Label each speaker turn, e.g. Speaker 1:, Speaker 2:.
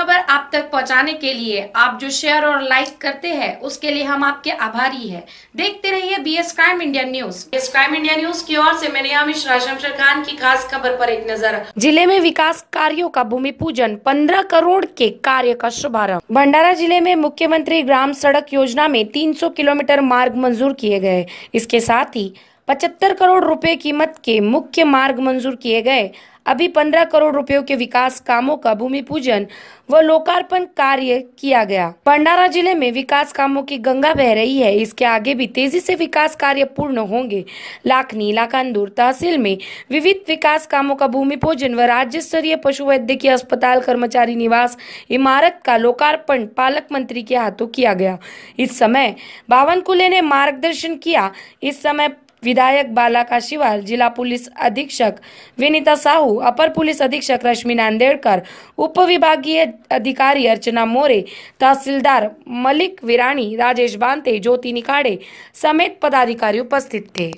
Speaker 1: पहुँचाने के लिए आप जो शेयर और लाइक करते हैं, उसके लिए हम आपके आभारी हैं। देखते रहिए B S crime India news S crime India news की ओर से मैंने मिश्रा शमशेर खान की खास खबर पर एक नज़र। ज़िले में विकास कार्यों का भूमि पूजन, पंद्रह करोड़ के कार्य का शुभारंभ। भंडारा ज़िले में मुख्यमंत्री ग्राम सड़क योजना में 300 किलोमीटर मार्ग मंजूर किए गए। इसके साथ ही पचहत्तर करोड़ रुपए कीमत के मुख्य मार्ग मंजूर किए गए। अभी पंद्रह करोड़ रुपयों के विकास कामों का भूमि पूजन व लोकार्पण कार्य किया गया। भंडारा ज़िले में विकास कामों की गंगा बह रही है। इसके आगे भी तेज़ी से विकास कार्य पूर्ण होंगे। लाखनी लाकानदूर तहसील में विविध विकास कामों का भूमि पूजन व राज्य स्तरीय पशु वैद्यकीय अस्पताल, कर्मचारी निवास, इमारत का लोकार्पण पालक मंत्री के हाथों किया गया। इस समय बावन कुले ने मार्गदर्शन किया। इस समय विधायक बाला काशीवाल जिल्हा पुलिस अधीक्षक विनीता साहू अपर पोलीस अधीक्षक रश्मि नांदेड़कर उपविभागीय अधिकारी अर्चना मोरे तहसीलदार मलिक विराणी राजेश बांते ज्योती निकाड़े समेत पदाधिकारी उपस्थित थे।